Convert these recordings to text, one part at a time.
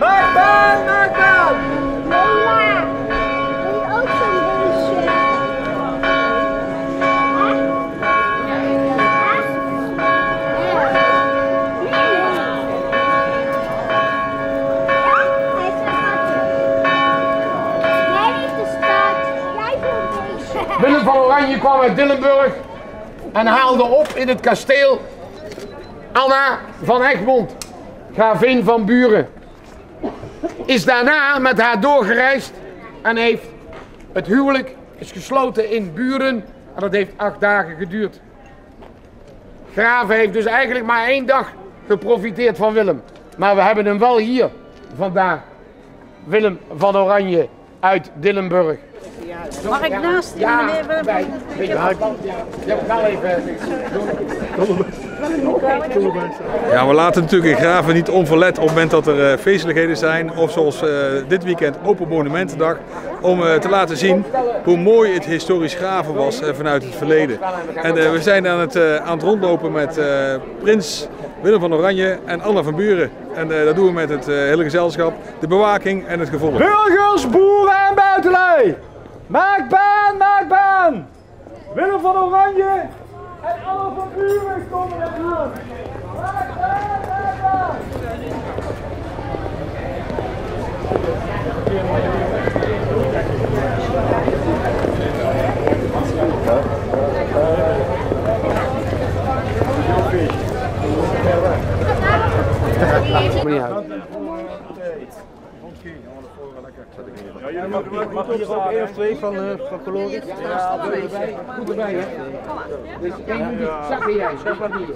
Maak baan, maak baan! Wil je ook zo'n beestje. Willem van Oranje kwam uit Dillenburg en haalde op in het kasteel Anna van Egmond, gravin van Buren. Is daarna met haar doorgereisd en heeft het huwelijk is gesloten in Buren en dat heeft acht dagen geduurd. Graven heeft dus eigenlijk maar één dag geprofiteerd van Willem. Maar we hebben hem wel hier vandaag. Willem van Oranje uit Dillenburg. Mag ik naast die Ja, meneer afstand. Ja, ik wel even. Ja, we laten natuurlijk in Graven niet onverlet op het moment dat er eh, feestelijkheden zijn. Of zoals eh, dit weekend Open Monumentendag. Om eh, te laten zien hoe mooi het historisch Graven was vanuit het verleden. En we zijn aan het, aan het rondlopen met Prins Willem van Oranje en Anna van Buren. En dat doen we met het hele gezelschap, de bewaking en het gevolg. Burgers, boeren en buitenlui! Maak baan, maak baan! Willem van Oranje en alle van Buren twee van, uh, van Glorie? Goed erbij, hè? Dus één die zakken jij, zeg maar hier.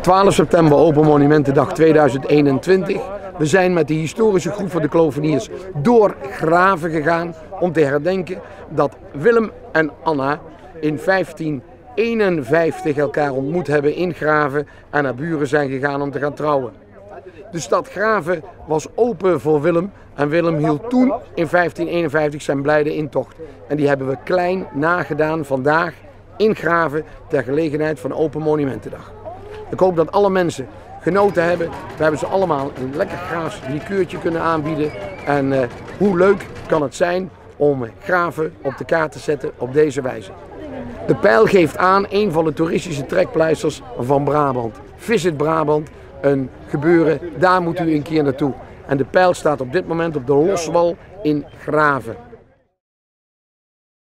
12 september Open Monumentendag 2021. We zijn met de historische groep van de Kloveniers door Graven gegaan om te herdenken dat Willem en Anna in 1551 elkaar ontmoet hebben in Graven en naar Buren zijn gegaan om te gaan trouwen. De stad Graven was open voor Willem en Willem hield toen in 1551 zijn blijde intocht. En die hebben we klein nagedaan vandaag in Graven ter gelegenheid van Open Monumentendag. Ik hoop dat alle mensen genoten hebben. We hebben ze allemaal een lekker Graafs likeurtje kunnen aanbieden. En eh, hoe leuk kan het zijn om Graven op de kaart te zetten op deze wijze. De pijl geeft aan een van de toeristische trekpleisters van Brabant. Visit Brabant, een gebeuren, daar moet u een keer naartoe. En de pijl staat op dit moment op de Loswal in Graven.